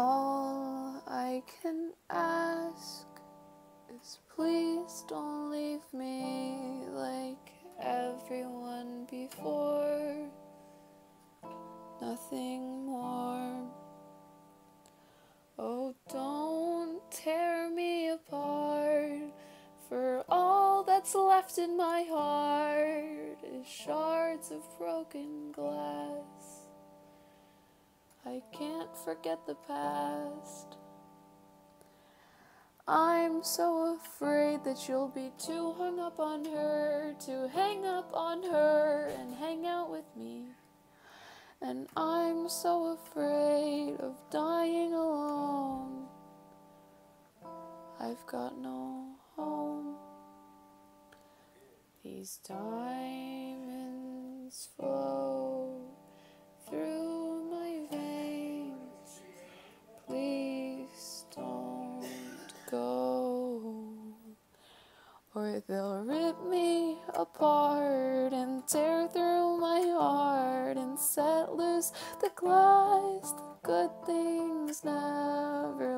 All I can ask is please don't leave me like everyone before. Nothing more. Oh, don't tear me apart, for all that's left in my heart is shards of broken glass. I can't forget the past. I'm so afraid that you'll be too hung up on her to hang up on her and hang out with me. And I'm so afraid of dying alone. I've got no home. These diamonds flow or they'll rip me apart and tear through my heart and set loose the glass. The good things never.